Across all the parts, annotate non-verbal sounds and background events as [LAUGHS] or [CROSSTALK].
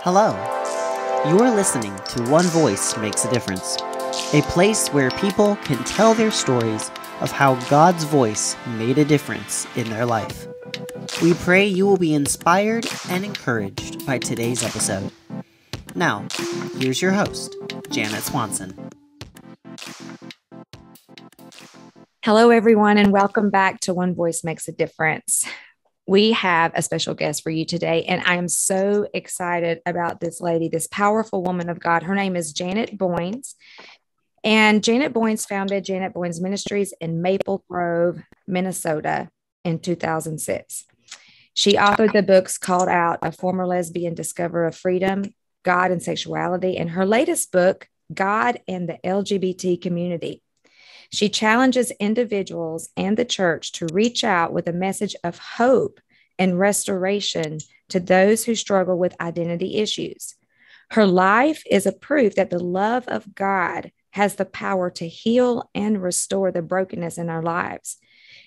Hello. You're listening to One Voice Makes a Difference, a place where people can tell their stories of how God's voice made a difference in their life. We pray you will be inspired and encouraged by today's episode. Now, here's your host, Janet Swanson. Hello, everyone, and welcome back to One Voice Makes a Difference. We have a special guest for you today, and I am so excited about this lady, this powerful woman of God. Her name is Janet Boynes. And Janet Boynes founded Janet Boynes Ministries in Maple Grove, Minnesota in 2006. She authored the books called out A Former Lesbian Discover of Freedom, God and Sexuality, and her latest book, God and the LGBT Community. She challenges individuals and the church to reach out with a message of hope and restoration to those who struggle with identity issues. Her life is a proof that the love of God has the power to heal and restore the brokenness in our lives.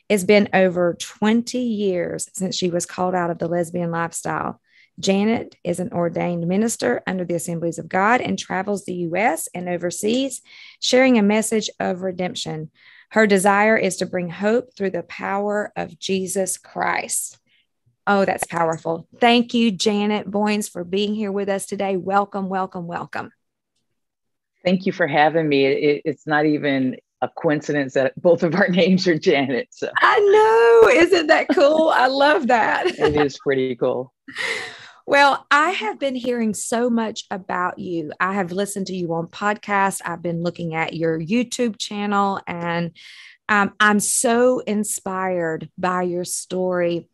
It's been over 20 years since she was called out of the lesbian lifestyle. Janet is an ordained minister under the Assemblies of God and travels the U.S. and overseas, sharing a message of redemption. Her desire is to bring hope through the power of Jesus Christ. Oh, that's powerful. Thank you, Janet Boynes, for being here with us today. Welcome, welcome, welcome. Thank you for having me. It, it's not even a coincidence that both of our [LAUGHS] names are Janet. So. I know. Isn't that cool? I love that. it is pretty cool. [LAUGHS] Well, I have been hearing so much about you. I have listened to you on podcasts. I've been looking at your YouTube channel, and um, I'm so inspired by your story.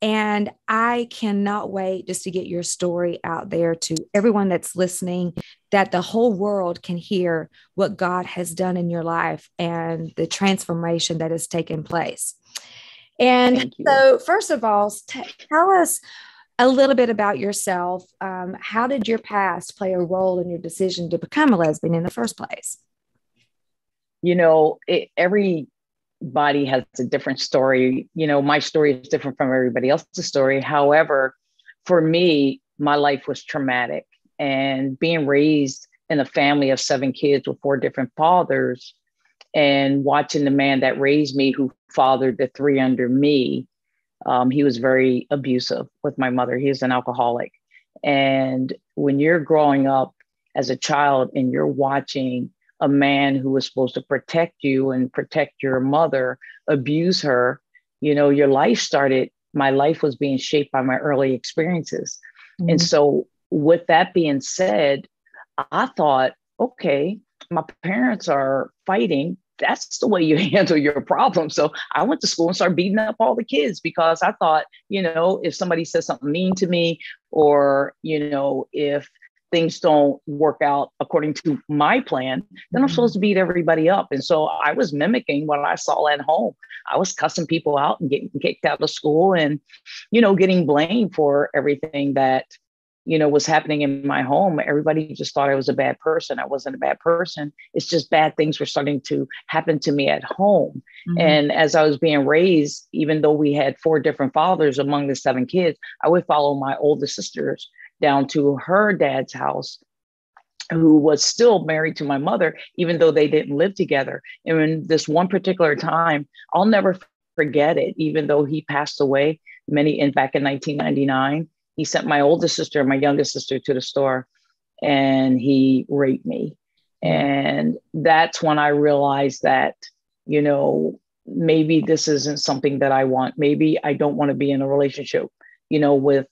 And I cannot wait just to get your story out there to everyone that's listening, that the whole world can hear what God has done in your life and the transformation that has taken place. And so, first of all, t- tell us a little bit about yourself. Um, how did your past play a role in your decision to become a lesbian in the first place? You know, it, every body has a different story. You know, my story is different from everybody else's story. However, for me, my life was traumatic. And being raised in a family of seven kids with four different fathers and watching the man that raised me, who fathered the three under me, um, he was very abusive with my mother. He He's an alcoholic. And when you're growing up as a child and you're watching a man who was supposed to protect you and protect your mother abuse her you know your life started my life was being shaped by my early experiences mm-hmm. and so with that being said i thought okay my parents are fighting that's the way you [LAUGHS] handle your problem. So I went to school and started beating up all the kids because I thought, you know, if somebody says something mean to me, or, you know, if things don't work out according to my plan, then I'm mm-hmm. supposed to beat everybody up. And so I was mimicking what I saw at home. I was cussing people out and getting kicked out of school and, you know, getting blamed for everything that, you know, was happening in my home. Everybody just thought I was a bad person. I wasn't a bad person. It's just bad things were starting to happen to me at home. Mm-hmm. And as I was being raised, even though we had four different fathers among the seven kids, I would follow my older sisters down to her dad's house who was still married to my mother, even though they didn't live together. And in this one particular time, I'll never forget it, even though he passed away many in back in 1999. He sent my oldest sister and my youngest sister to the store and he raped me. And that's when I realized that, you know, maybe this isn't something that I want. Maybe I don't want to be in a relationship, you know, with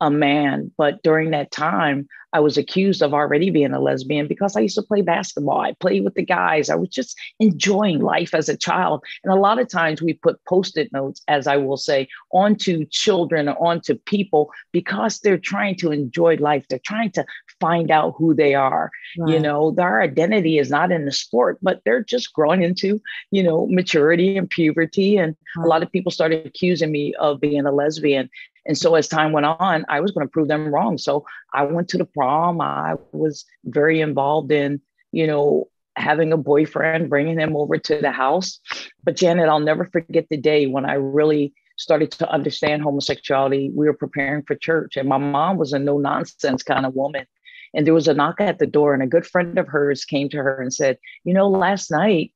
a man. But during that time, I was accused of already being a lesbian because I used to play basketball. I played with the guys. I was just enjoying life as a child. And a lot of times we put post it notes, as I will say, onto children or onto people because they're trying to enjoy life. They're trying to find out who they are. Right. You know, their identity is not in the sport, but they're just growing into, you know, maturity and puberty. And right. a lot of people started accusing me of being a lesbian. And so as time went on, I was going to prove them wrong. So I went to the prom. I was very involved in, you know, having a boyfriend, bringing him over to the house. But Janet, I'll never forget the day when I really started to understand homosexuality, we were preparing for church. And my mom was a no nonsense kind of woman. And there was a knock at the door, and a good friend of hers came to her and said, You know, last night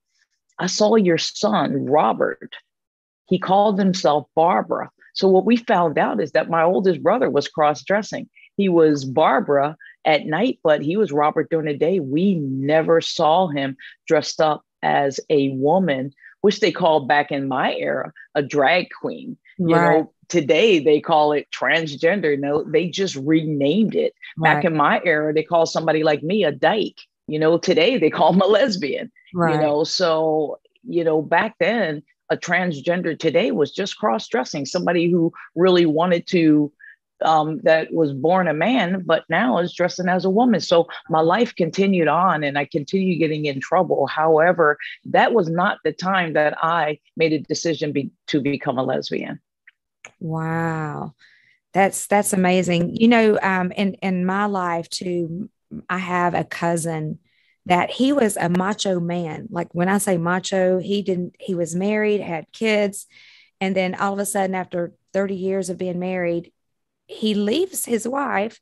I saw your son, Robert. He called himself Barbara. So what we found out is that my oldest brother was cross dressing. He was Barbara at night, but he was Robert during the day. We never saw him dressed up as a woman, which they called back in my era a drag queen. You right. know, today they call it transgender. No, they just renamed it. Right. Back in my era, they call somebody like me a dyke. You know, today they call them a lesbian. Right. You know, so you know, back then a transgender today was just cross dressing, somebody who really wanted to um, that was born a man, but now is dressing as a woman. So my life continued on and I continue getting in trouble. However, that was not the time that I made a decision be, to become a lesbian. Wow. That's that's amazing. You know, um, in in my life too, I have a cousin that he was a macho man. Like when I say macho, he didn't, he was married, had kids. And then all of a sudden, after 30 years of being married, he leaves his wife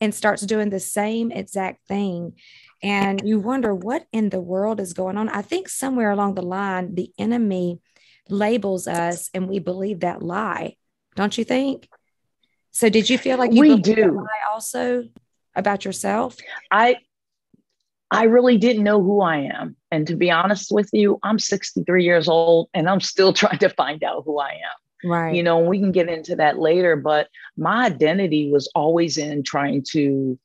and starts doing the same exact thing. And you wonder what in the world is going on. I think somewhere along the line, the enemy labels us and we believe that lie. Don't you think? So did you feel like you we do also about yourself? I I really didn't know who I am. And to be honest with you, I'm 63 years old and I'm still [LAUGHS] trying to find out who I am. Right. You know, we can get into that later, but my identity was always in trying to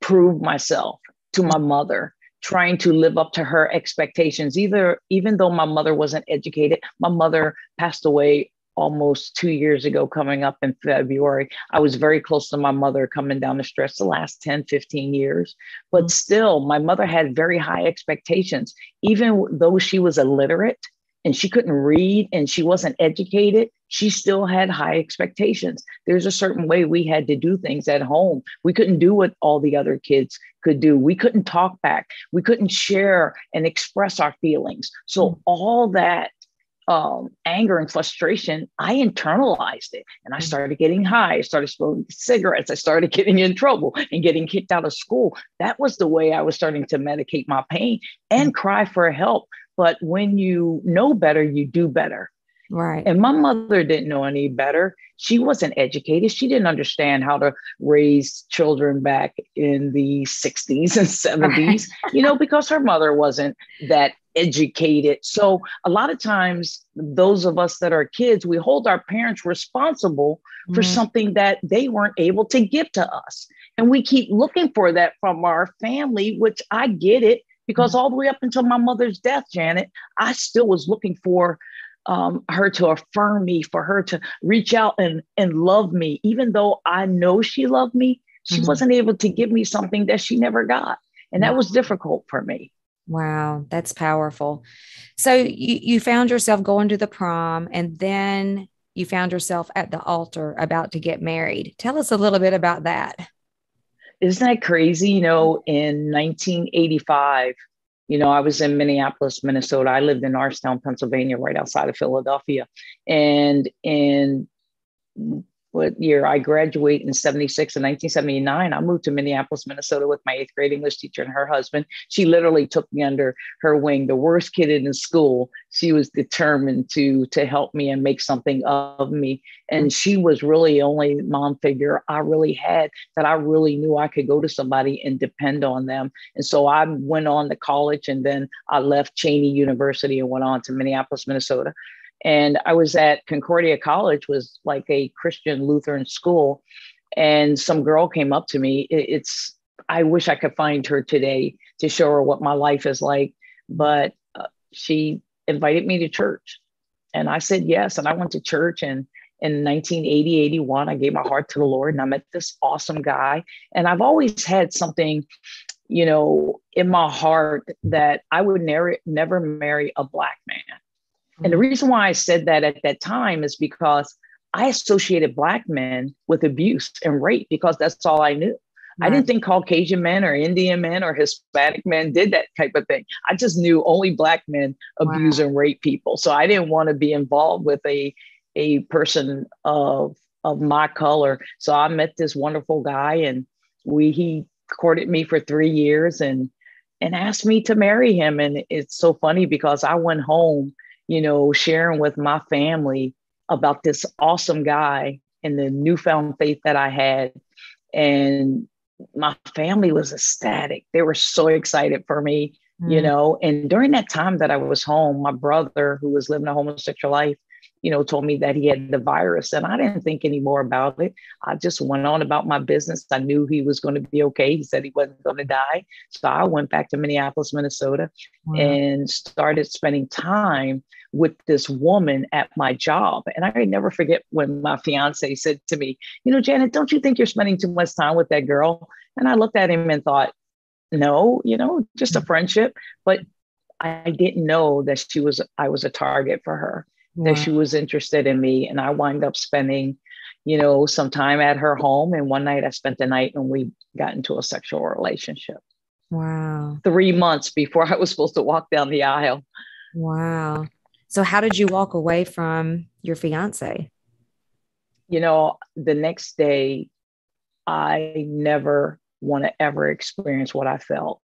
prove myself to my mother, trying to live up to her expectations. Either even though my mother wasn't educated, my mother passed away almost two years ago, coming up in February. I was very close to my mother coming down the stretch the last 10, 15 years. But mm-hmm. still, my mother had very high expectations. Even though she was illiterate and she couldn't read and she wasn't educated, she still had high expectations. There's a certain way we had to do things at home. We couldn't do what all the other kids could do. We couldn't talk back. We couldn't share and express our feelings. So, mm-hmm. all that um, anger and frustration, I internalized it and I mm. started getting high. I started smoking cigarettes. I started [LAUGHS] getting in trouble and getting kicked out of school. That was the way I was starting to medicate my pain and mm. cry for help. But when you know better, you do better. Right. And my mother didn't know any better. She wasn't educated. She didn't understand how to raise children back in the 60s and [LAUGHS] 70s, you know, because her mother wasn't that educated. So a lot of times, those of us that are kids, we hold our parents responsible mm-hmm. for something that they weren't able to give to us. And we keep looking for that from our family, which I get it because mm-hmm. all the way up until my mother's death, Janet, I still was looking for um, her to affirm me, for her to reach out and, and love me, even though I know she loved me. She mm-hmm. wasn't able to give me something that she never got. And that was difficult for me. Wow, that's powerful. So you, you found yourself going to the prom and then you found yourself at the altar about to get married. Tell us a little bit about that. Isn't that crazy? You know, in 1985, you know, I was in Minneapolis, Minnesota. I lived in Norristown, Pennsylvania, right outside of Philadelphia. And in what year I graduate in 76 and 1979. I moved to Minneapolis, Minnesota with my eighth grade English teacher and her husband. She literally took me under her wing, the worst kid in the school. She was determined to, to help me and make something of me. And she was really the only mom figure I really had that I really knew I could go to somebody and depend on them. And so I went on to college and then I left Cheyney University and went on to Minneapolis, Minnesota and I was at Concordia College, was like a Christian Lutheran school, and some girl came up to me. It's I wish I could find her today to show her what my life is like, but uh, she invited me to church, and I said yes, and I went to church and. In 1980, 81, I gave my heart to the Lord and I met this awesome guy. And I've always had something you know, in my heart that I would never never marry a black man. And the mm-hmm. reason why I said that at that time is because I associated Black men with abuse and rape because that's all I knew. Right. I didn't think Caucasian men or Indian men or Hispanic men did that type of thing. I just knew only Black men abuse wow. and rape people. So I didn't want to be involved with a a person of of my color. So I met this wonderful guy and we he courted me for three years and and asked me to marry him. And it's so funny because I went home, you know, sharing with my family about this awesome guy and the newfound faith that I had. And my family was ecstatic. They were so excited for me, mm. you know. And during that time that I was home, my brother, who was living a homosexual life, you know, told me that he had the virus. And I didn't think any more about it. I just went on about my business. I knew he was going to be okay. He said he wasn't going to die. So I went back to Minneapolis, Minnesota, wow. and started spending time with this woman at my job. And I never forget when my fiance said to me, You know, Janet, don't you think you're spending too much time with that girl? And I looked at him and thought, No, you know, just a friendship. But I didn't know that she was, I was a target for her that mm-hmm. she was interested in me. And I wind up spending, you know, some time at her home. And one night I spent the night and we got into a sexual relationship. Wow. Three months before I was supposed to walk down the aisle. Wow. So, how did you walk away from your fiance? You know, the next day, I never want to ever experience what I felt.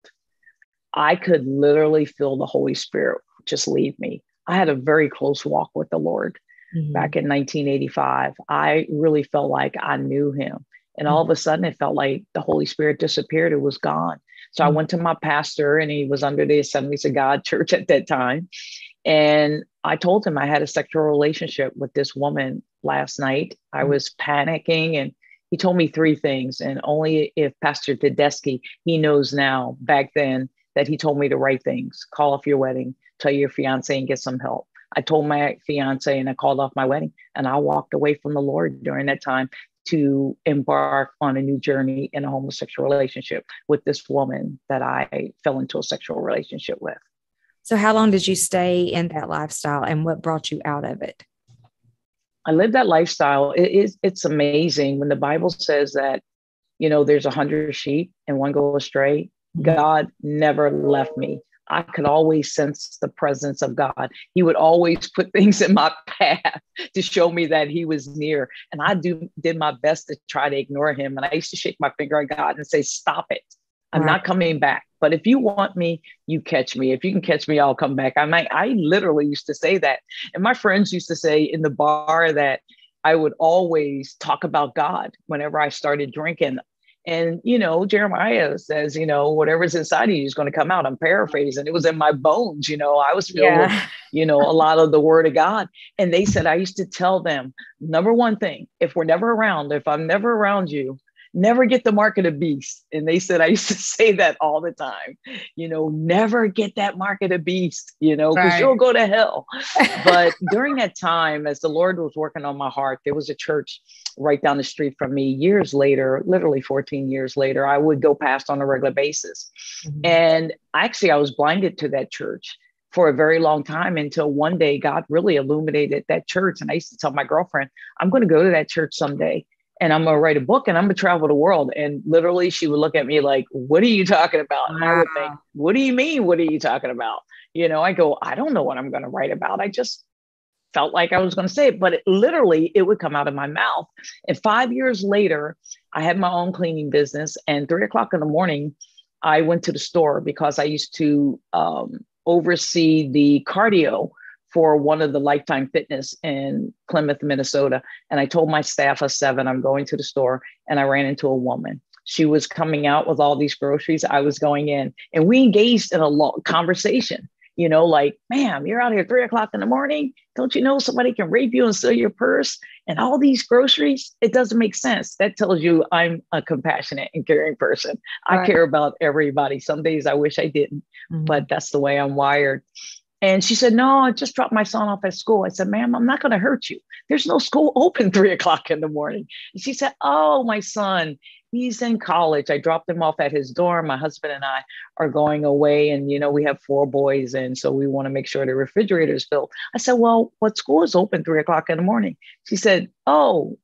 I could literally feel the Holy Spirit just leave me. I had a very close walk with the Lord mm-hmm. back in 1985. I really felt like I knew him. And all of a sudden, it felt like the Holy Spirit disappeared. It was gone. So mm-hmm. I went to my pastor, and he was under the Assemblies of God [LAUGHS] church at that time. And I told him I had a sexual relationship with this woman last night. I mm-hmm. was panicking, and he told me three things. And only if Pastor Tedeschi, he knows now back then that he told me the right things call off your wedding, tell your fiance and get some help. I told my fiance and I called off my wedding and I walked away from the Lord during that time to embark on a new journey in a homosexual relationship with this woman that I fell into a sexual relationship with. So, how long did you stay in that lifestyle and what brought you out of it? I lived that lifestyle. It is it's amazing when the Bible says that, you know, there's a hundred sheep and one go astray. Mm-hmm. God never left me. I could always sense the presence of God. He would always put [LAUGHS] things in my path to show me that He was near. And I do did my best to try to ignore Him. And I used to shake my finger at God and say, "Stop it! I'm right. not coming back. But if you want me, you catch me. If you can catch me, I'll come back." I might. I literally used to say that, and my friends used to say in the bar that I would always talk about God whenever I started drinking. And, you know, Jeremiah says, you know, whatever's inside of you is going to come out. I'm paraphrasing. It was in my bones, you know, I was filled yeah. with, [LAUGHS] you know, a lot of the word of God. And they said, I used to tell them, number one thing, if we're never around, if I'm never around you, never get the mark of the beast. And they said, I used to [LAUGHS] say that all the time, you know, never get that mark of the beast, you know, because right. you'll go to hell. [LAUGHS] but during that time, as the Lord was working on my heart, there was a church right down the street from me years later, literally 14 years later, I would go past on a regular basis. Mm-hmm. And actually, I was blinded to that church for a very long time until one day God really illuminated that church. And I used to tell my girlfriend, I'm going to go to that church someday and I'm gonna write a book and I'm gonna travel the world. And literally, she would look at me like, "What are you talking about?" And I would think, "What do you mean? What are you talking about?" You know, I go, "I don't know what I'm gonna write about. I just felt like I was gonna say it, but it, literally, it would come out of my mouth." And five years later, I had my own cleaning business, and three o'clock in the morning, I went to the store because I used to um, oversee the cardio for one of the Lifetime Fitness in Plymouth, Minnesota. And I told my staff of seven, I'm going to the store, and I ran into a woman. She was coming out with all these groceries. I was going in, and we engaged in a long conversation. You know, like, ma'am, you're out here three o'clock in the morning. Don't you know somebody can rape you and steal your purse and all these groceries? It doesn't make sense. That tells you I'm a compassionate and caring person. Right. I care about everybody. Some days I wish I didn't, mm-hmm. but that's the way I'm wired. And she said, No, I just dropped my son off at school. I said, Ma'am, I'm not going to hurt you. There's no school [LAUGHS] open three o'clock in the morning. And she said, Oh, my son, he's in college. I dropped him off at his dorm. My husband and I are going away. And, you know, we have four boys. And so we want to make sure the refrigerator is filled. I said, Well, what school is open three o'clock in the morning? She said, Oh,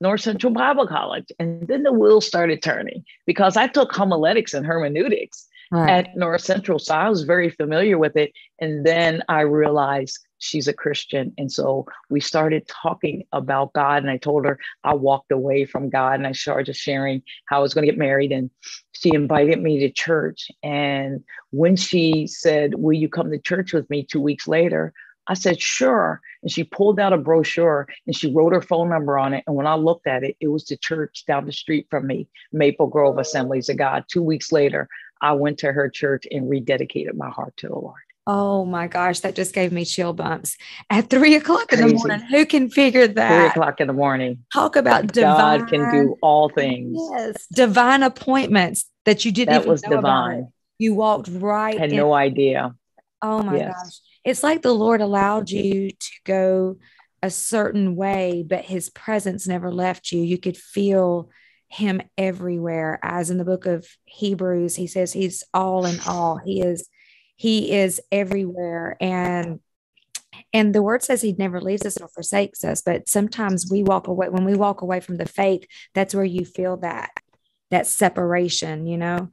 North Central Bible College. And then the wheels started turning because I took homiletics and hermeneutics right. at North Central. So I was very familiar with it. And then I realized she's a Christian. And so we started talking about God. And I told her I walked away from God and I started sharing how I was going to get married. And she invited me to church. And when she said, Will you come to church with me two weeks later? I said, Sure. And she pulled out a brochure and she wrote her phone number on it. And when I looked at it, it was the church down the street from me, Maple Grove Assemblies of God. Two weeks later, I went to her church and rededicated my heart to the Lord. Oh my gosh, that just gave me chill bumps at three o'clock Crazy. in the morning. Who can figure that? Three o'clock in the morning. Talk about divine. God can do all things. Yes, divine appointments that you didn't. That was divine. You walked right. I had in. no idea. Oh my yes. gosh, it's like the Lord allowed you to go a certain way, but His presence never left you. You could feel Him everywhere. As in the book of Hebrews, He says He's all in all. He is he is everywhere and and the word says he never leaves us or forsakes us but sometimes we walk away when we walk away from the faith that's where you feel that that separation you know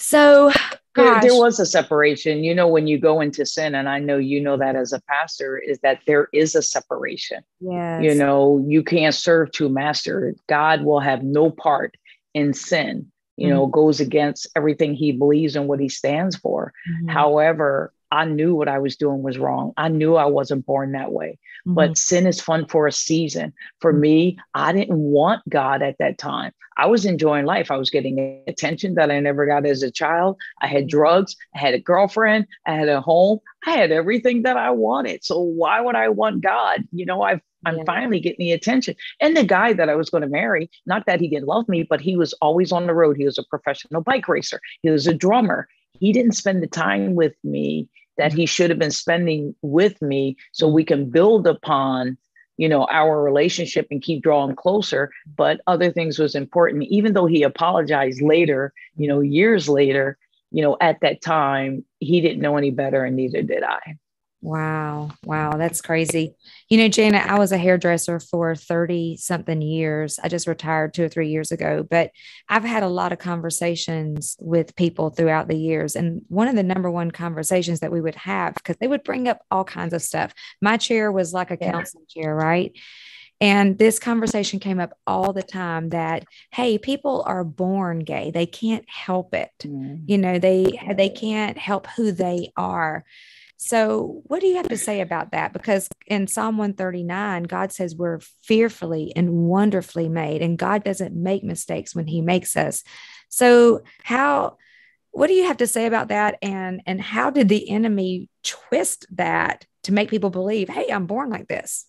so there, there, was a separation you know when you go into sin and i know you know that as a pastor is that there is a separation yeah you know you can't serve two masters god will have no part in sin you know, mm-hmm. goes against everything he believes and what he stands for. Mm-hmm. However, I knew what I was doing was wrong. I knew I wasn't born that way. Mm-hmm. But sin is fun for a season. For me, I didn't want God at that time. I was enjoying life. I was getting attention that I never got as a child. I had drugs. I had a girlfriend. I had a home. I had everything that I wanted. So why would I want God? You know, I've I'm yeah. finally getting the attention. And the guy that I was going to marry, not that he didn't love me, but he was always on the road. He was a professional bike racer, he was a drummer. He didn't spend the time with me that he should have been spending with me so we can build upon you know our relationship and keep drawing closer. But other things was important. Even though he apologized later you know years later you know at that time he didn't know any better and neither did i Wow. Wow. That's crazy. You know, Janet, I was a hairdresser for 30 something years. I just retired two or three years ago, but I've had a lot of conversations with people throughout the years. And one of the number one conversations that we would have, because they would bring up all kinds of stuff. My chair was like a yeah. counseling chair, right? And this conversation came up all the time that, hey, people are born gay. They can't help it. Mm. You know, they they can't help who they are. So, what do you have to say about that? Because in Psalm 139, God says we're fearfully and wonderfully made, and God doesn't make mistakes when He makes us. So, how, what do you have to say about that? And, and how did the enemy twist that to make people believe, hey, I'm born like this?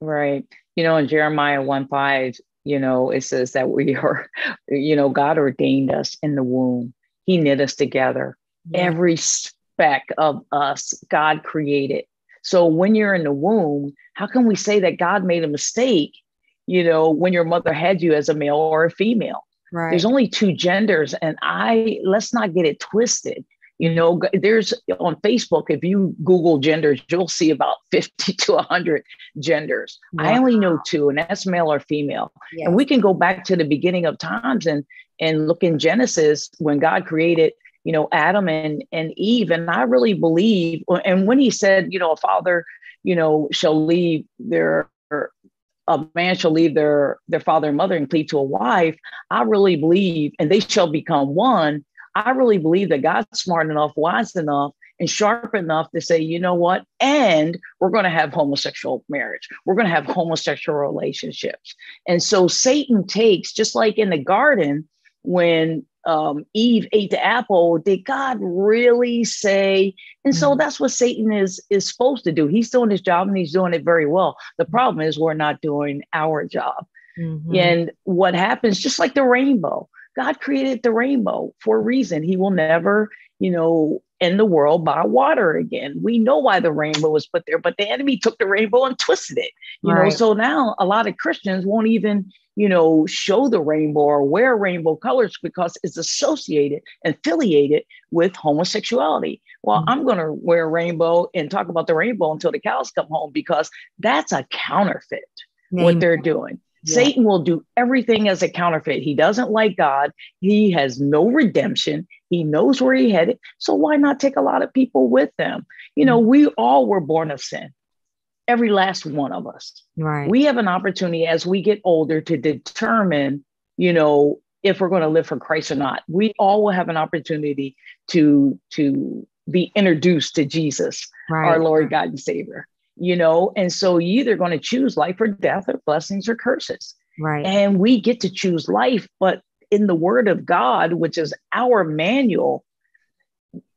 Right. You know, in Jeremiah 1 5, you know, it says that we are, you know, God ordained us in the womb, He knit us together. Yeah. Every speck of us God created. So when you're in the womb, how can we say that God made a mistake, you know, when your mother had you as a male or a female? Right. There's only two genders. And I, let's not get it twisted. You know, there's on Facebook, if you Google genders, you'll see about [LAUGHS] 50 to 100 genders. Wow. I only know two, and that's male or female. Yes. And we can go back to the beginning of times and and look in Genesis when God created you know adam and and eve and i really believe uh, and when he said you know a father you know shall leave their a man shall leave their their father and mother and cleave to a wife i really believe and they shall become one i really believe that god's smart enough wise enough and sharp enough to say you know what? And we're going to have homosexual marriage. We're going to have homosexual relationships. And so satan takes just like in the garden when um, Eve ate the apple, did God really say? And so mm-hmm. that's what Satan is is supposed to do. He's doing his job and he's doing it very well. The problem is we're not doing our job. Mm-hmm. And what happens, just like the rainbow, God created the rainbow for a reason. He will never, you know, end the world by water again. We know why the rainbow was put there, but the enemy took the rainbow and twisted it. You right. know, so now a lot of Christians won't even you know, show the rainbow or wear rainbow colors because it's associated and affiliated with homosexuality. Well, mm-hmm. I'm going to wear rainbow and talk about the rainbow until the cows come home because that's a counterfeit Amen. what they're doing. Yeah. Satan will do everything as a counterfeit. He doesn't like God. He has no redemption. He knows where he headed. So why not take a lot of people with them? You know, mm. we all were born of sin. Every last one of us. Right. We have an opportunity as we get older to determine, you know, if we're going to live for Christ or not. We all will have an opportunity to to be introduced to Jesus, right. our Lord, God, and Savior. You know, and so you're either going to choose life or death, or blessings or curses. Right. And we get to choose life, but in the Word of God, which is our manual,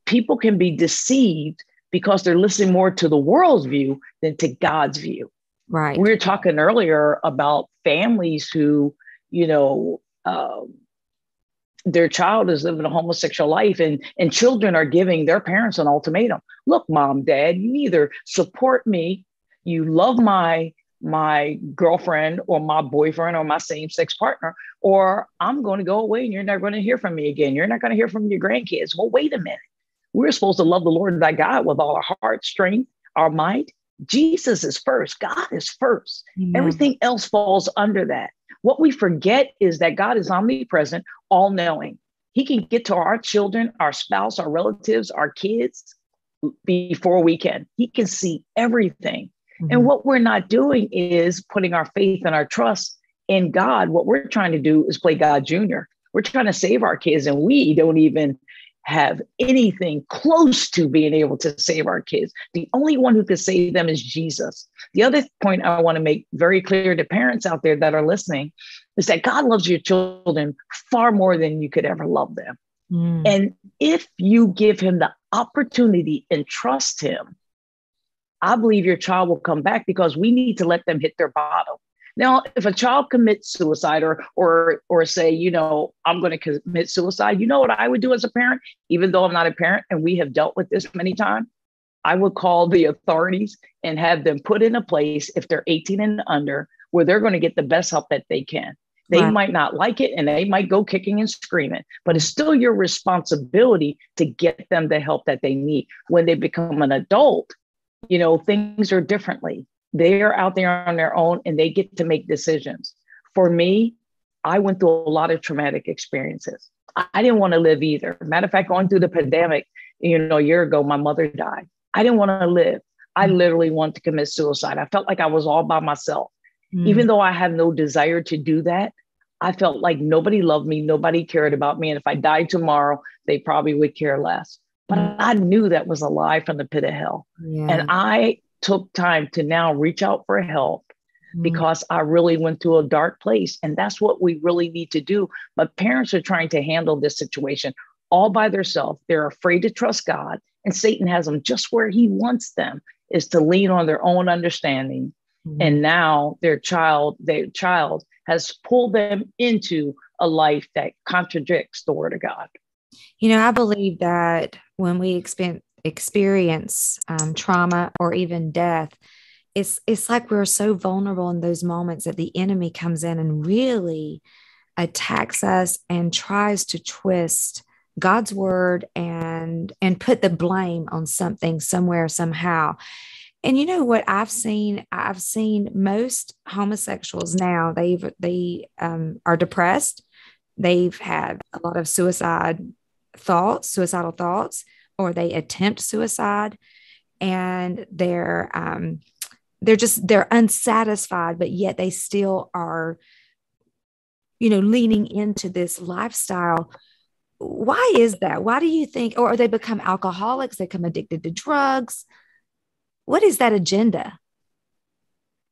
people can be deceived because they're listening more to the world's view than to God's view. Right. We were talking earlier about families who, you know, um, their child is living a homosexual life and and children are giving their parents an ultimatum. Look mom dad you either support me you love my my girlfriend or my boyfriend or my same-sex partner or i'm going to go away and you're not going to hear from me again. You're not going to hear from your grandkids. Well wait a minute. We're supposed to love the lord thy god with all our heart strength our might. Jesus is first. God is 1st everything else falls under that what we forget is that God is omnipresent, all knowing. He can get to our children, our spouse, our relatives, our kids before we can. He can see everything. Mm-hmm. And what we're not doing is putting our faith and our trust in God. What we're trying to do is play God Junior. We're trying to save our kids, and we don't even have anything close to being able to save our kids. The only one who could save them is Jesus. The other point I want to make very clear to parents out there that are listening is that God loves your children far more than you could ever love them. Mm. And if you give him the opportunity and trust him, I believe your child will come back because we need to let them hit their bottom. Now, if a child commits suicide or or or say, you know, I'm going to commit suicide, you know what I would do as a parent, even though I'm not a parent and we have dealt with this many times? I would call the authorities and have them put in a place if they're 18 and under where they're going to get the best help that they can. They might not like it and they might go kicking and screaming, but it's still your responsibility to get them the help that they need. When they become an adult, you know, things are differently. They are out there on their own and they get to make decisions. For me, I went through a lot of traumatic experiences. I didn't want to live either. Matter of fact, going through the pandemic, you know, a year ago, my mother died. I didn't want to live. I mm. literally wanted to commit suicide. I felt like I was all by myself. Mm. Even though I had no desire to do that, I felt like nobody loved me, nobody cared about me. And if I died tomorrow, they probably would care less. But mm. I knew that was a lie from the pit of hell. Yeah. And I took time to now reach out for help mm. because I really went through a dark place. And that's what we really need to do. But parents are trying to handle this situation all by themselves. They're afraid to trust God. And Satan has them just where he wants them is to lean on their own understanding. Mm. And now their child, their child has pulled them into a life that contradicts the word of God. You know, I believe that when we experience experience um, trauma or even death, it's it's like we're so vulnerable in those moments that the enemy comes in and really attacks us and tries to twist God's word and and put the blame on something somewhere somehow. And you know what I've seen? I've seen most homosexuals now. They've they um, are depressed. They've had a lot of suicide thoughts, suicidal thoughts or they attempt suicide and they're um, they're just they're unsatisfied but yet they still are you know leaning into this lifestyle. Why is that? Why do you think or they become alcoholics they become addicted to drugs? What is that agenda?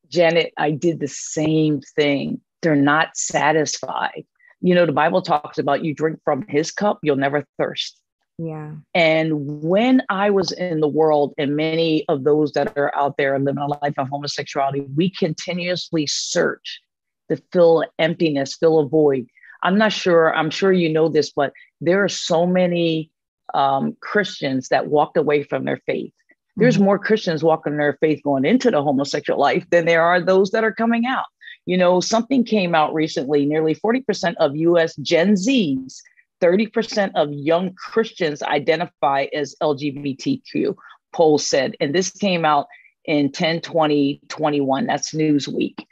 Janet i did the same thing. They're not satisfied. You know the bible talks about you drink from his cup you'll never thirst yeah. And when I was in the world, and many of those that are out there living a life of homosexuality, we continuously search to fill emptiness, fill a void. I'm not sure, I'm sure you know this, but there are so many um, Christians that walked away from their faith. There's mm-hmm. more Christians walking their faith going into the homosexual life than there are those that are coming out. You know, something came out recently nearly 40% of US Gen Zs 30% of young Christians identify as LGBTQ, poll said. And this came out in 10 20 21. That's Newsweek.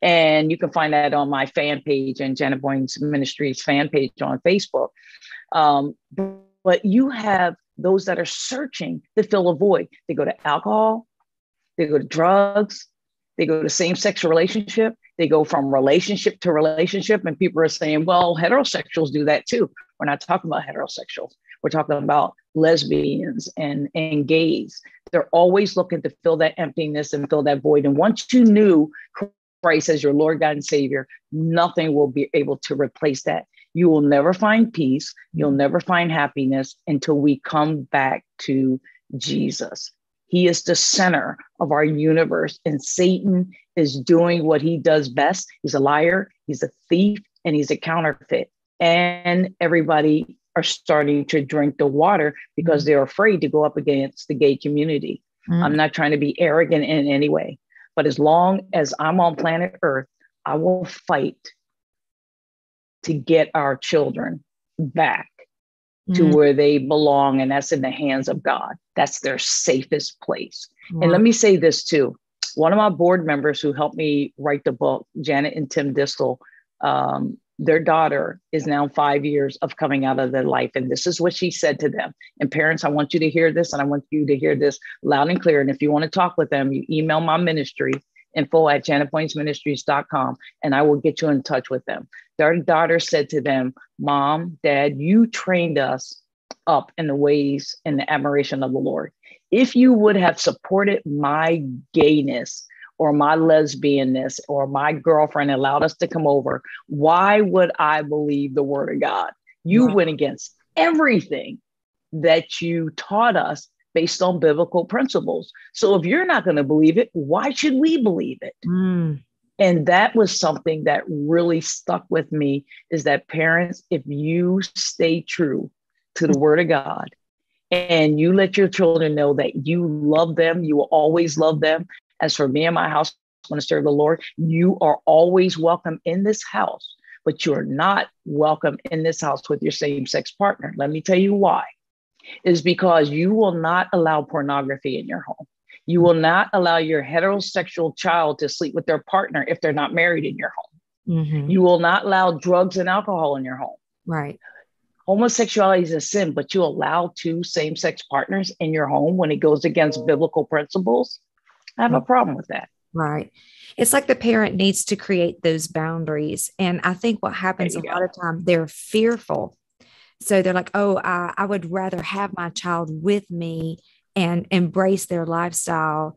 And you can find that on my fan page and Janet Boynes Ministries fan page on Facebook. Um, but you have those that are searching to fill a void. They go to alcohol, they go to drugs, they go to same sex relationship, they go from relationship to relationship. And people are saying, well, heterosexuals do that too. We're not talking about heterosexuals. We're talking about lesbians and, and gays. They're always looking to fill that emptiness and fill that void. And once you knew Christ as your Lord, God, and Savior, nothing will be able to replace that. You will never find peace. You'll never find happiness until we come back to Jesus. He is the center of our universe, and Satan is doing what he does best. He's a liar, he's a thief, and he's a counterfeit. And everybody are starting to drink the water because they're afraid to go up against the gay community. Mm-hmm. I'm not trying to be arrogant in any way, but as long as I'm on planet Earth, I will fight to get our children back to mm. where they belong, and that's in the hands of God. That's their safest place. And let me say this too. One of my board members who helped me write the book, Janet and Tim Distel, um, their daughter is now five years of coming out of their life. And this is what she said to them. And parents, I want you to hear this, and I want you to hear this loud and clear. And if you want to talk with them, you email my ministry info at janetboynesministries.com and I will get you in touch with them. Their daughter said to them, Mom, Dad, you trained us up in the ways and the admiration of the Lord. If you would have supported my gayness or my lesbianness or my girlfriend allowed us to come over, why would I believe the word of God? You wow. went against everything that you taught us based on biblical principles. So if you're not going to believe it, why should we believe it? Mm. And that was something that really stuck with me is that parents, if you stay true to the word of God and you let your children know that you love them, you will always love them. As for me and my house, I'm going to serve the Lord, you are always welcome in this house, but you're not welcome in this house with your same sex partner. Let me tell you why is because you will not allow pornography in your home. You will not allow your heterosexual child to sleep with their partner if they're not married in your home. Mm-hmm. You will not allow drugs and alcohol in your home. Right. Homosexuality is a sin, but you allow two same sex partners in your home when it goes against biblical principles. I have a problem with that. Right. It's like the parent needs to create those boundaries. And I think what happens a go. lot of time, they're fearful so they're like, oh, I, I would rather have my child with me and embrace their lifestyle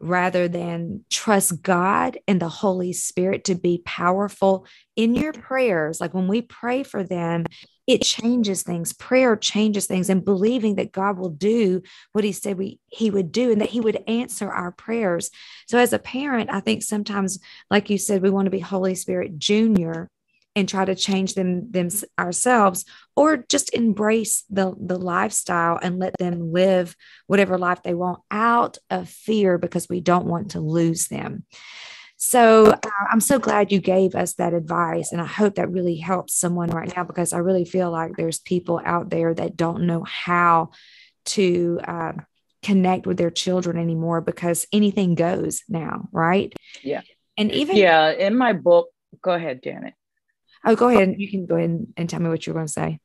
rather than trust God and the Holy Spirit to be powerful in your prayers. Like when we pray for them, it changes things. Prayer changes things, and believing that God will do what He said we, He would do and that He would answer our prayers. So, as a parent, I think sometimes, like you said, we want to be Holy Spirit Junior and try to change them them ourselves or just embrace the the lifestyle and let them live whatever life they want out of fear because we don't want to lose them. So uh, i'm so glad you gave us that advice and i hope that really helps someone right now because i really feel like there's people out there that don't know how to uh, connect with their children anymore because anything goes now right? Yeah. And even yeah in my book go ahead janet Oh, go ahead. You can go ahead and tell me what you're going to say.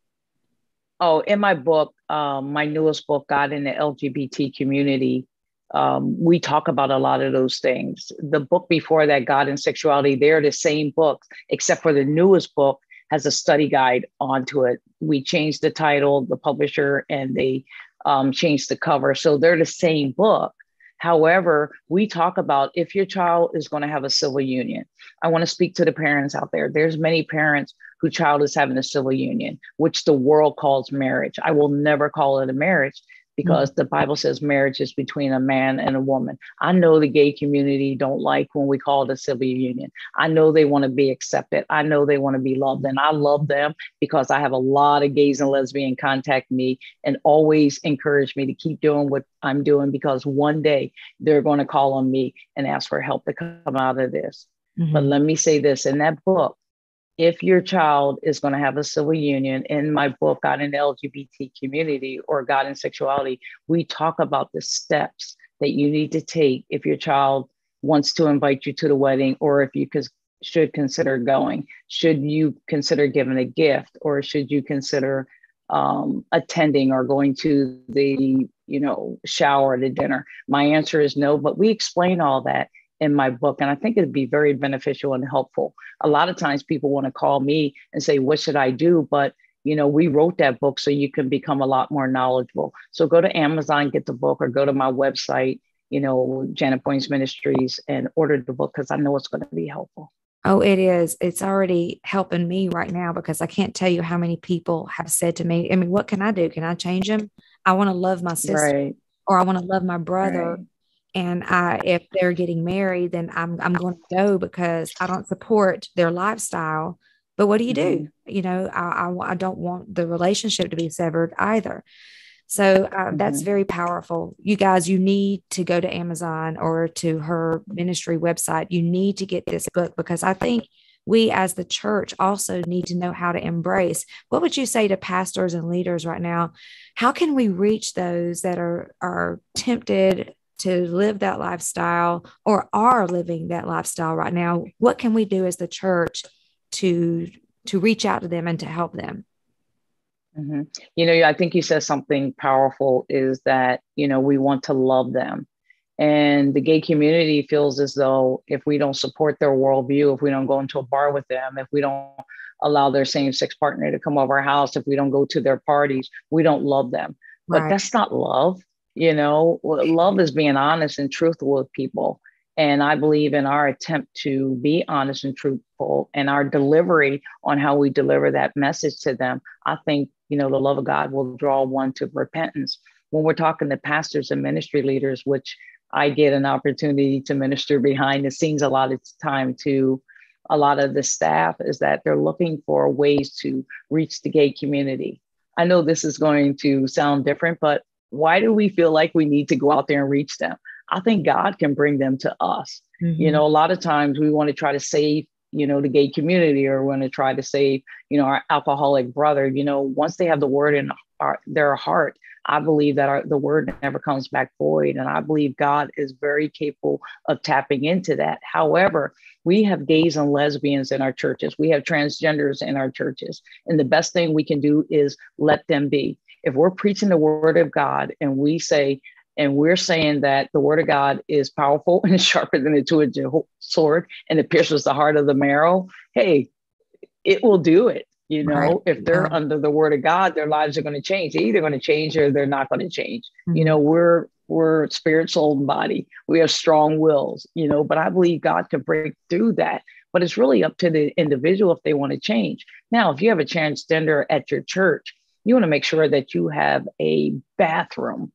Oh, in my book, um, my newest book, God in the LGBT community, um, we talk about a lot of those things. The book before that, God and Sexuality, they're the same books, except for the newest book has a study guide onto it. We changed the title, the publisher, and they um, changed the cover. So they're the same book, However, we talk about if your child is going to have a civil union. I want to speak to the parents out there. There's many parents whose child is having a civil union, which the world calls marriage. I will never call it a marriage because the Bible says marriage is between a man and a woman. I know the gay community don't like when we call it a civil union. I know they want to be accepted. I know they want to be loved. And I love them because I have a lot of gays and lesbian contact me and always encourage me to keep doing what I'm doing because one day they're going to call on me and ask for help to come out of this. Mm-hmm. But let me say this in that book, if your child is going to have a civil union in my book god in the lgbt community or god in sexuality we talk about the steps that you need to take if your child wants to invite you to the wedding or if you should consider going? Should you consider giving a gift or should you consider um, attending or going to the you know shower a dinner? My answer is no, but we explain all that in my book and I think it'd be very beneficial and helpful. A lot of times people want to call me and say, "What should I do?" But you know, we wrote that book so you can become a lot more knowledgeable. So go to Amazon, get the book, or go to my website, you know, Janet Boynes Ministries, and order the book because I know it's going to be helpful. Oh, it is. It's already helping me right now because I can't tell you how many people have said to me, I mean, what can I do? Can I change them? I want to love my sister right. or I want to love my brother. Right. And I, if they're getting married, then I'm, I'm going to go because I don't support their lifestyle. But what do you do? Mm-hmm. You know, I, I, I don't want the relationship to be severed either. So uh, mm-hmm. that's very powerful. You guys, you need to go to Amazon or to her ministry website. You need to get this book because I think we as the church also need to know how to embrace. What would you say to pastors and leaders right now? How can we reach those that are are tempted to live that lifestyle or are living that lifestyle right now? What can we do as the church to to reach out to them and to help them? Mm-hmm. You know, I think you said something powerful is that, you know, we want to love them. And the gay community feels as though if we don't support their worldview, if we don't go into a bar with them, if we don't allow their same sex partner to come over our house, if we don't go to their parties, we don't love them. Right. But that's not love. You know, love is being honest and truthful with people. And I believe in our attempt to be honest and truthful and our delivery on how we deliver that message to them, I think you know, the love of God will draw one to repentance. When we're talking to pastors and ministry leaders, which I get an opportunity to minister behind the scenes a lot of time to a lot of the staff, is that they're looking for ways to reach the gay community. I know this is going to sound different, but why do we feel like we need to go out there and reach them? I think God can bring them to us. Mm-hmm. You know, a lot of times we want to try to save you know the gay community or want to try to save you know our alcoholic brother you know once they have the word in our, their heart i believe that our, the word never comes back void and i believe god is very capable of tapping into that however we have gays and lesbians in our churches we have transgenders in our churches and the best thing we can do is let them be if we're preaching the word of god and we say and we're saying that the word of God is powerful [LAUGHS] and sharper than a two-edged sword and it pierces the heart of the marrow. Hey, it will do it. You know, right. if they're yeah. under the word of God, their lives are going to change. They're either going to change or they're not going to change. Mm-hmm. You know, we're we're spirit, soul, and body. We have strong wills, you know, but I believe God can break through that. But it's really up to the individual if they want to change. Now, if you have a transgender at your church, you want to make sure that you have a bathroom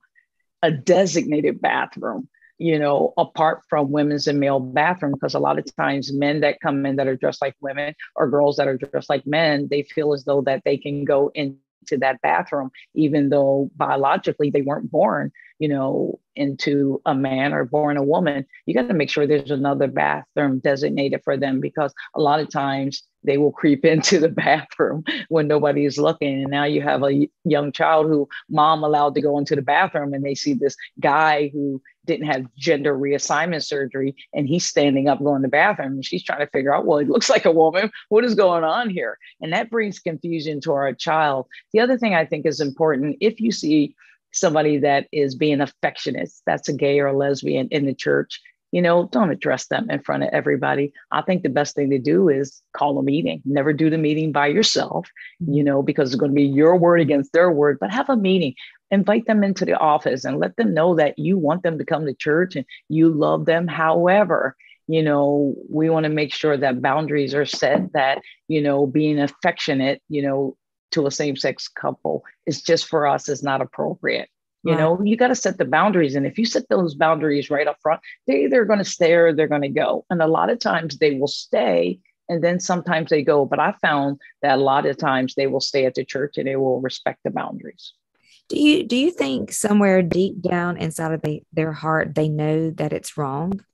a designated bathroom you know, apart from women's and male bathroom, because a lot of times men that come in that are dressed like women or girls that are dressed like men, they feel as though that they can go into that bathroom, even though biologically they weren't born, you know, into a man or born a woman. You got to make sure there's another bathroom designated for them because a lot of times they will creep [LAUGHS] into the bathroom when nobody is looking. And now you have a young child who mom allowed to go into the bathroom and they see this guy who didn't have gender reassignment surgery and he's standing up going to the bathroom and she's trying to figure out, well, he looks [LAUGHS] like a woman. What is going on here? And that brings confusion to our child. The other thing I think is important if you see somebody that is being affectionate, that's a gay or a lesbian in the church, you know, don't address them in front of everybody. I think the best thing to do is call a meeting. Never do the meeting by yourself, mm-hmm. you know, because it's going to be your word against their word, but have a meeting. Invite them into the office and let them know that you want them to come to church and you love them. However, you know, we want to make sure that boundaries are set, that, you know, being affectionate, you know, to a same sex couple is just for us is not appropriate you know, you got to set the boundaries. And if you set those boundaries right up front, they either going to stay or they're going to go. And a lot of times they will stay and then sometimes they go. But I found that a lot of times they will stay at the church and they will respect the boundaries. Do you do you think somewhere deep down inside of the, their heart they know that it's wrong?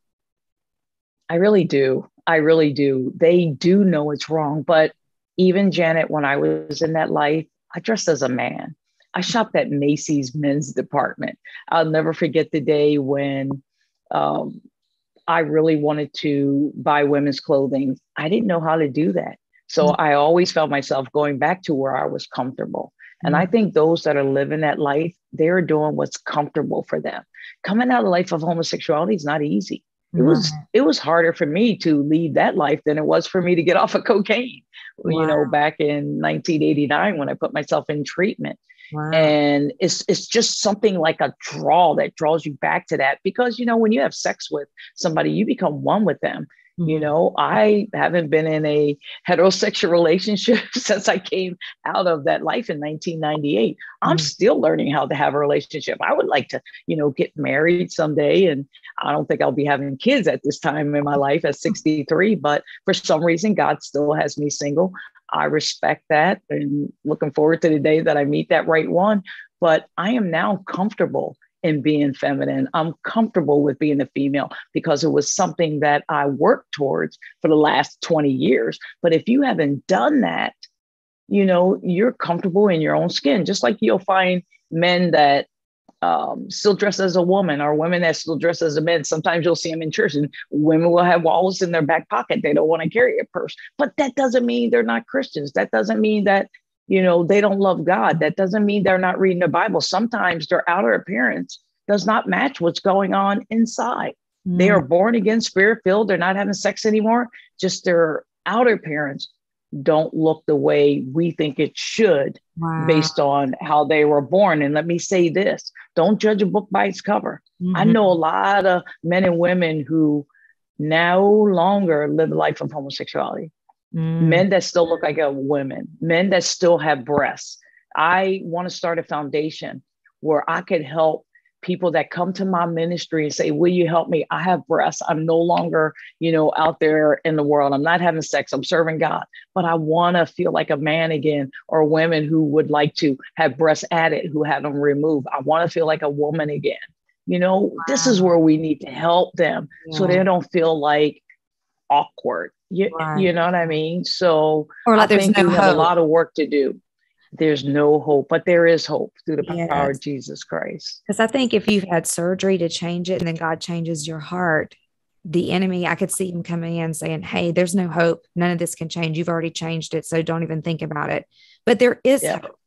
I really do. I really do. They do know it's wrong. But even Janet, when I was in that life, I dressed as a man. I shopped at Macy's men's department. I'll never forget the day when um, I really wanted to buy women's clothing. I didn't know how to do that. So mm-hmm. I always felt myself going back to where I was comfortable. And I mm-hmm. think those that are living that life, they're doing what's comfortable for them. Coming out of life of homosexuality is not easy. It was it was harder for me to leave that life than it was for me to get off of cocaine. Wow. You know, back in 1989 when I put myself in treatment. Wow. And it's it's just something like a draw that draws you back to that because you know when you have sex with somebody you become one with them you mm-hmm. know, I haven't been in a [LAUGHS] heterosexual relationship [LAUGHS] since I came out of that life in 1998. I'm mm-hmm. still learning how to have a relationship. I would like to, you know, get married someday. And I don't think I'll be having kids at this time in my life at [LAUGHS] 63, but for some reason, God still has me single. I respect that and looking forward to the day that I meet that right one. But I am now comfortable in being feminine. I'm comfortable with being a female because it was something that I worked towards for the last 20 years. But if you haven't done that, you know, you're comfortable in your own skin, just like you'll find men that um, still dress as a woman or women that still dress as a man. Sometimes you'll see them in church and women will have wallets in their back pocket. They don't want to carry a purse, but that doesn't mean they're not Christians. That doesn't mean that you know they don't love god that doesn't mean they're not reading the bible sometimes their outer appearance does not match what's going on inside mm. they are born again spirit filled they're not having sex anymore just their outer appearance don't look the way we think it should wow. based on how they were born and let me say this don't judge a book by its cover mm-hmm. i know a lot of men and women who no longer live a life of homosexuality mm. men that still look like a women, men that still have breasts. I want to start a foundation where I could help people that come to my ministry and say, Will you help me? I have breasts. I'm no longer, you know, out there in the world. I'm not having sex. I'm serving God, but I want to feel like a man again, or women who would like to have breasts added who had them removed. I want to feel like a woman again. You know, wow. this is where we need to help them yeah. so they don't feel like awkward. You, right. you know what I mean? So or like I think no we have a lot of work to do. There's no hope, but there is hope through the yes. power of Jesus Christ. Because I think if you've had surgery to change it and then God changes your heart, the enemy, I could see him coming in saying, Hey, there's no hope. None of this can change. You've already changed it. So don't even think about it. But there is yeah. hope.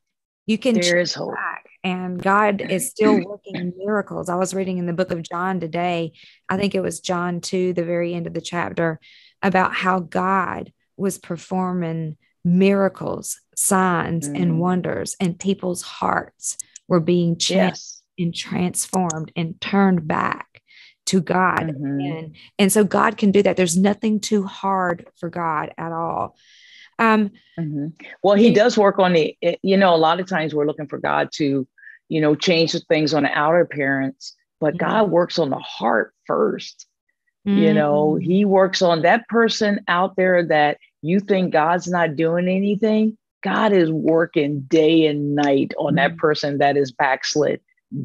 You can there is hope. Back and God is still working miracles. I was reading in the book of John today, I think it was John 2, the very end of the chapter, about how God was performing miracles, signs, mm. and wonders, and people's hearts were being changed yes. and transformed and turned back to God. Mm-hmm. And, and so God can do that. There's nothing too hard for God at all. Um, mm-hmm. Well, he does work on the, you know, a lot of times we're looking for God to, you know, change the things on the outer appearance, but mm-hmm. God works on the heart 1st mm-hmm. You know, mm-hmm. he works on that person out there that you think God's not doing anything. God is working day and night on that mm-hmm. person that is backslid.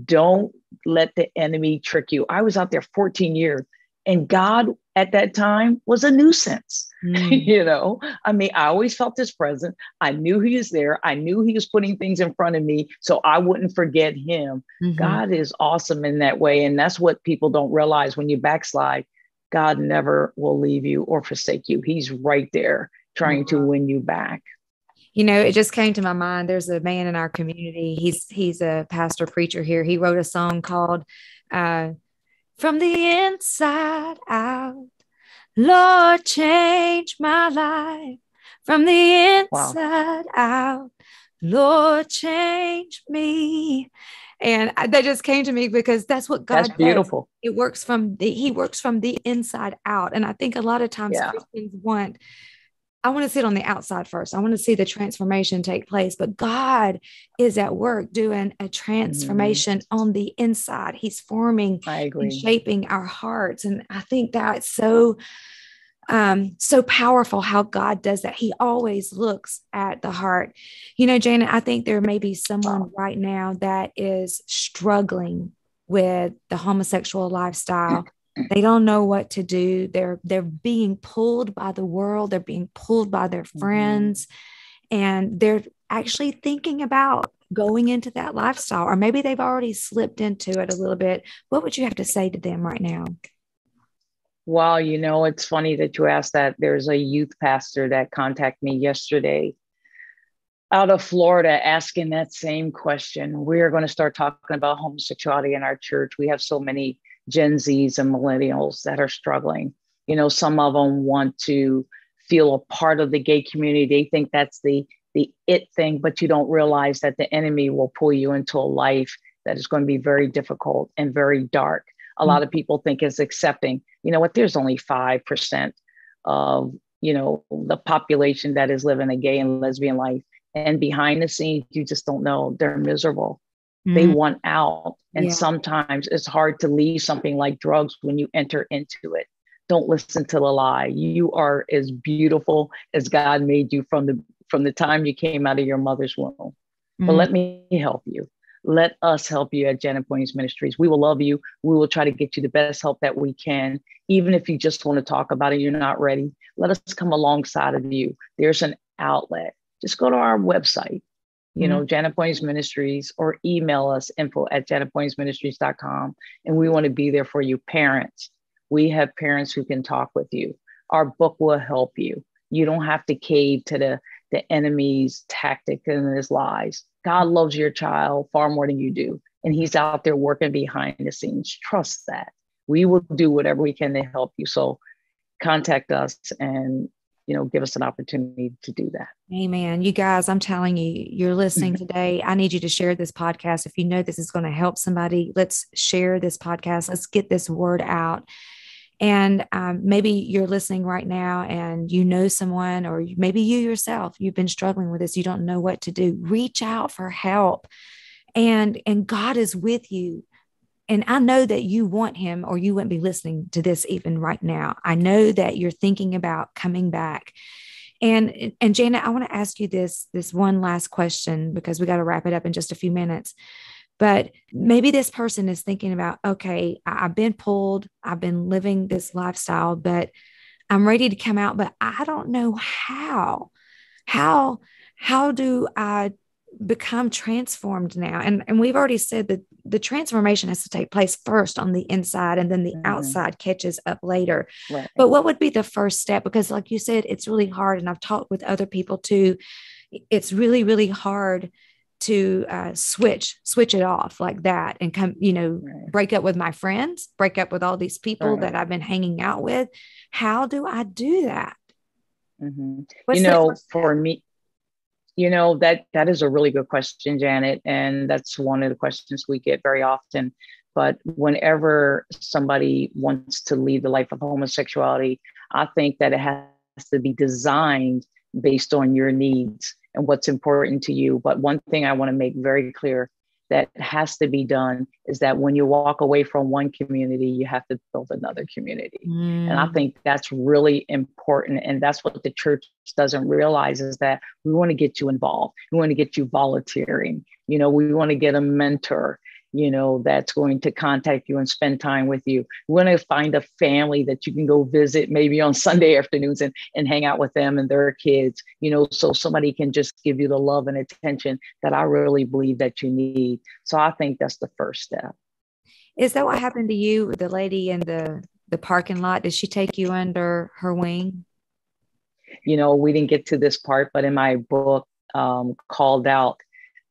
Don't let the enemy trick you. I was out there 14 years and God at that time was a nuisance. [LAUGHS] Mm. you know, I mean, I always felt his presence. I knew he was there. I knew he was putting things in front of me so I wouldn't forget him. Mm-hmm. God is awesome in that way. And that's what people don't realize when you backslide. God never will leave you or forsake you. He's right there trying mm-hmm. to win you back. You know, it just came to my mind. There's a man in our community. He's he's a pastor preacher here. He wrote a song called uh, "From the Inside Out." Lord, change my life from the inside wow. out. Lord, change me. And that just came to me because that's what God That's beautiful. Does. It works from the He works from the inside out. And I think a lot of times yeah. Christians want I want to sit on the outside first. I want to see the transformation take place. But God is at work doing a transformation mm-hmm. on the inside. He's forming and shaping our hearts. And I think that's so um, so powerful how God does that. He always looks at the heart. You know, Janet, I think there may be someone right now that is struggling with the homosexual lifestyle they don't know what to do they're they're being pulled by the world they're being pulled by their mm-hmm. friends mm-hmm. and they're actually thinking about going into that lifestyle or maybe they've already slipped into it a little bit what would you have to say to them right now Well, you know, it's funny that you asked that. There's a youth pastor that contacted me yesterday out of Florida asking that same question. We're going to start talking about homosexuality in our church. We have so many Gen Zs and millennials that are struggling. You know, some of them want to feel a part of the gay community. They think that's the the it thing, but you don't realize that the enemy will pull you into a life that is going to be very difficult and very dark. A lot of people think is accepting. You know what? There's only five percent of you know the population that is living a gay and lesbian life, and behind the scenes, you just don't know. They're miserable. Mm-hmm. They want out, and yeah. sometimes it's hard to leave something like drugs when you enter into it don't listen to the lie you are as beautiful as god made you from the from the time you came out of your mother's womb mm-hmm. but let me help you let us help you at janet boynes ministries we will love you we will try to get you the best help that we can even if you just want to talk about it you're not ready let us come alongside of you there's an outlet just go to our website you know, mm-hmm. Janet Boynes Ministries, or email us info at janetboynesministries.com. And we want to be there for you, parents. We have parents who can talk with you. Our book will help you. You don't have to cave to the, the enemy's tactic and his lies. God loves your child far more than you do. And he's out there working behind the scenes. Trust that. We will do whatever we can to help you. So contact us and you know give us an opportunity to do that amen you guys i'm telling you you're listening [LAUGHS] today i need you to share this podcast if you know this is going to help somebody let's share this podcast let's get this word out and um, maybe you're listening right now and you know someone, or maybe you yourself, you've been struggling with this, you don't know what to do. Reach out for help. And, and God is with you. And I know that you want him, or you wouldn't be listening to this even right now. I know that you're thinking about coming back. And and Janet, I want to ask you this this one last question because we got to wrap it up in just a few minutes. But maybe this person is thinking about, okay, I've been pulled, I've been living this lifestyle, but I'm ready to come out, but I don't know how. How how do I become transformed now? And and we've already said that the transformation has to take place first on the inside and then the mm-hmm. outside catches up later. Right. But what would be the first step? Because like you said, it's really hard. And I've talked with other people too. It's really, really hard to uh, switch switch it off like that and come you know right. break up with my friends break up with all these people right. that i've been hanging out with how do i do that mm-hmm. you know for me you know that that is a really good question janet and that's one of the questions we get very often but whenever somebody wants to lead the life of homosexuality i think that it has to be designed based on your needs and what's important to you. But one thing I want to make very clear that has to be done is that when you walk away from one community, you have to build another community. Mm. And I mm. think that's really important. And that's what the church doesn't realize is that we want to get you involved. We want to get you volunteering. You know, we want to get a mentor you know, that's going to contact you and spend time with you. We want to find a family that you can go visit maybe on [LAUGHS] Sunday afternoons and, and hang out with them and their kids, you know, so somebody can just give you the love and attention that I really believe that you need. So I think that's the first step. Is that what happened to you, the lady in the the parking lot? Did she take you under her wing? You know, we didn't get to this part, but in my book, um, called out,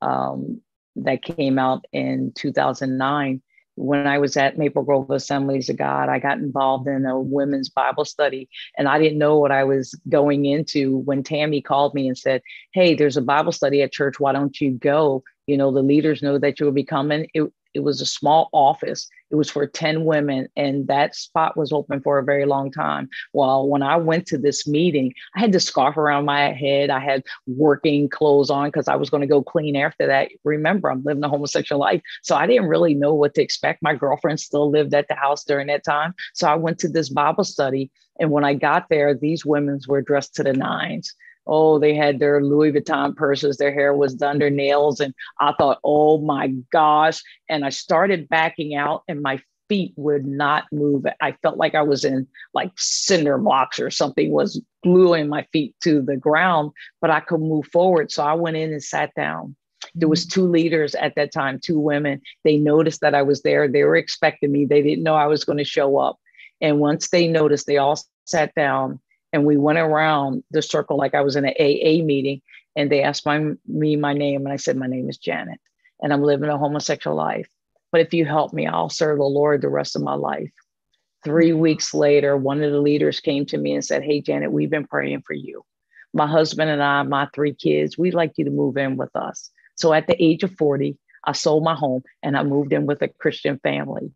um, that came out in 2009. When I was at Maple Grove Assemblies of God, I got involved in a women's Bible study, and I didn't know what I was going into when Tammy called me and said, Hey, there's a Bible study at church. Why don't you go? You know, the leaders know that you will be coming. It, it was a small office. It was for 10 women, and that spot was open for a very long time. Well, when I went to this meeting, I had the scarf around my head. I had working clothes on because I was going to go clean after that. Remember, I'm living a homosexual life. So I didn't really know what to expect. My girlfriend still lived at the house during that time. So I went to this Bible study. And when I got there, these women were dressed to the nines oh, they had their Louis Vuitton purses, their hair was done, their nails. And I thought, oh my gosh. And I started backing out, and my feet would not move. I felt like I was in like cinder blocks or something was gluing my feet to the ground, but I could move forward. So I went in and sat down. There was mm-hmm. two leaders at that time, two women. They noticed that I was there. They were expecting me. They didn't know I was going to show up. And once they noticed, they all sat down and we went around the circle like I was in an AA meeting. And they asked my, me my name, and I said, My name is Janet, and I'm living a homosexual life. But if you help me, I'll serve the Lord the rest of my life. Three mm-hmm. weeks later, one of the leaders came to me and said, Hey, Janet, we've been praying for you. My husband and I, my three kids, we'd like you to move in with us. So at the age of 40, I sold my home and I moved in with a Christian family.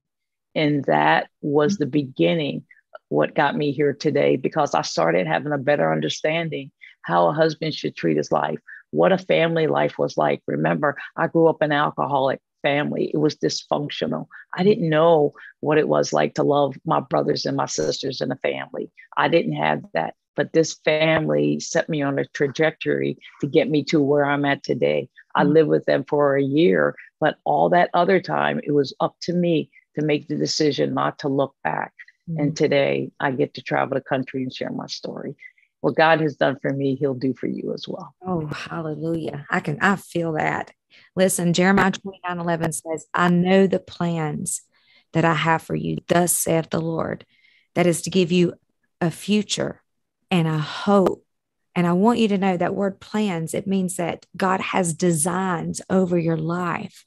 And that was mm-hmm. the beginning, what got me here today, because I started having a better understanding how a husband should treat his life, what a family life was like. Remember, I grew up in an alcoholic family. It was dysfunctional. I didn't know what it was like to love my brothers and my sisters in a family. I didn't have that. But this family set me on a trajectory to get me to where I'm at today. I mm-hmm. lived with them for a year, but all that other time, it was up to me to make the decision not to look back. Mm-hmm. And today I get to travel the country and share my story. What God has done for me, He'll do for you as well. Oh, hallelujah. I can, I feel that. Listen, Jeremiah 29 11 says, I know the plans that I have for you, thus saith the Lord, that is to give you a future and a hope. And I want you to know that word plans, it means that God has designs over your life.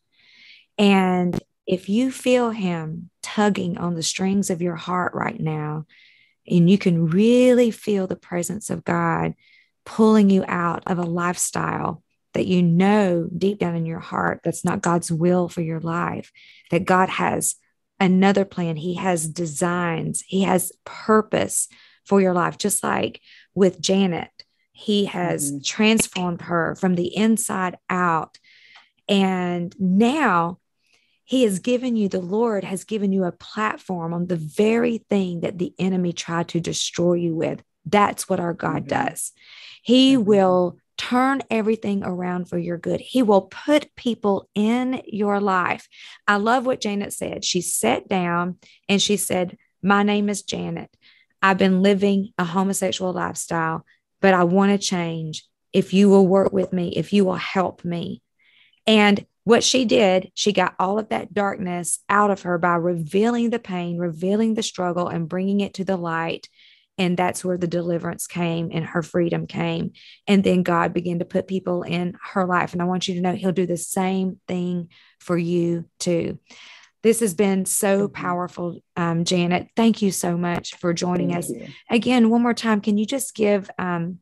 And if you feel Him tugging on the strings of your heart right now, and you can really feel the presence of God pulling you out of a lifestyle that you know deep down in your heart that's not God's will for your life, that God has another plan. He has designs, He has purpose for your life. Just like with Janet, He has mm-hmm. transformed her from the inside out. And now he has given you, the Lord has given you a platform on the very thing that the enemy tried to destroy you with. That's what our God mm-hmm. does. He mm-hmm. will turn everything around for your good. He will put people in your life. I love what Janet said. She sat down and she said, My name is Janet. I've been living a homosexual lifestyle, but I want to change. If you will work with me, if you will help me. And what she did, she got all of that darkness out of her by revealing the pain, revealing the struggle, and bringing it to the light. And that's where the deliverance came and her freedom came. And then God began to put people in her life. And I want you to know He'll do the same thing for you too. This has been so powerful, um, Janet. Thank you so much for joining Thank us. You. Again, one more time, can you just give um,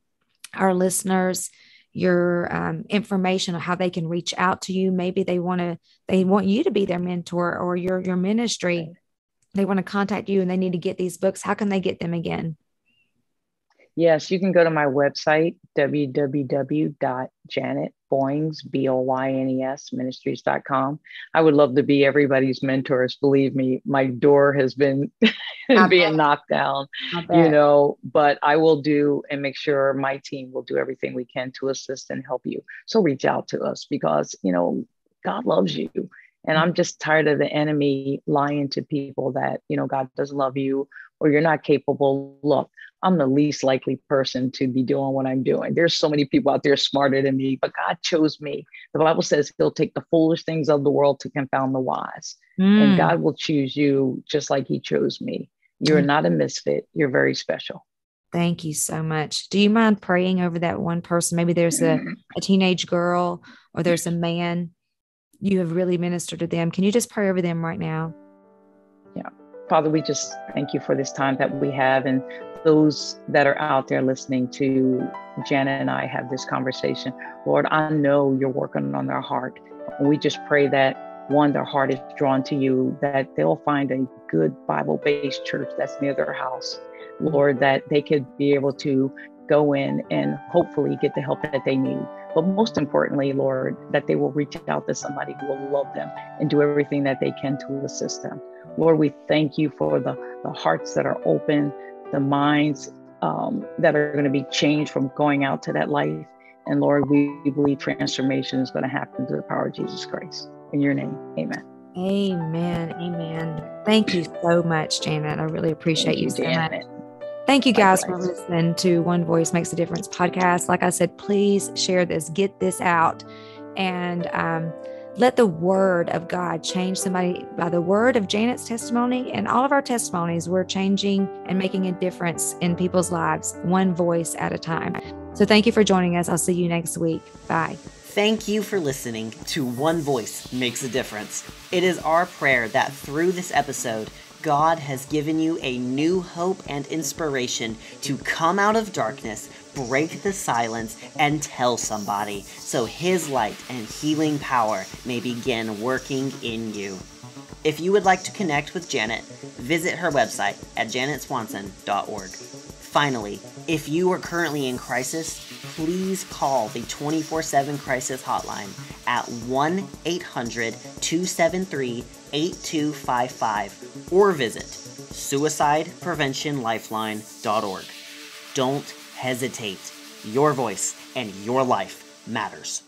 our listeners? Your um, information on how they can reach out to you. Maybe they want to they want you to be their mentor or your your ministry. They want to contact you and they need to get these books. How can they get them again? Yes, you can go to my website, www.janetboynes, B-O-Y-N-E-S, B O Y N E S, ministries.com. I would love to be everybody's mentors. Believe me, my door has been [LAUGHS] being knocked down, you know, but I will do and make sure my team will do everything we can to assist and help you. So reach out to us because, you know, God loves you. And I'm just tired of the enemy lying to people that, you know, God doesn't love you or you're not capable. Look, I'm the least likely person to be doing what I'm doing. There's so many people out there smarter than me, but God chose me. The Bible says he'll take the foolish things of the world to confound the wise. Mm. And God will choose you just like he chose me. You're mm. not a misfit. You're very special. Thank you so much. Do you mind praying over that one person? Maybe there's a, a teenage girl or there's a man you have really ministered to them. Can you just pray over them right now? Yeah. Father, we just thank you for this time that we have and those that are out there listening to Janet and I have this conversation. Lord, I know you're working on their heart. We just pray that one, their heart is drawn to you, that they'll find a good Bible based church that's near their house. Lord, that they could be able to go in and hopefully get the help that they need. But most importantly, Lord, that they will reach out to somebody who will love them and do everything that they can to assist them. Lord, we thank you for the, the hearts that are open, the minds um, that are going to be changed from going out to that life. And Lord, we believe transformation is going to happen through the power of Jesus Christ. In your name, amen. Amen. Amen. Thank you so much, Janet. I really appreciate you, you Janet. Thank you guys for listening to One Voice Makes a Difference podcast. Like I said, please share this, get this out. And um, let the word of God change somebody by the word of Janet's testimony and all of our testimonies. We're changing and making a difference in people's lives, one voice at a time. So thank you for joining us. I'll see you next week. Bye. Thank you for listening to One Voice Makes a Difference. It is our prayer that through this episode, God has given you a new hope and inspiration to come out of darkness, break the silence, and tell somebody so His light and healing power may begin working in you. If you would like to connect with Janet, visit her website at janetswanson.org. Finally, if you are currently in crisis, please call the 24 7 crisis hotline at 1 800 273 8255 or visit suicidepreventionlifeline.org. Don't hesitate. Your voice and your life matters.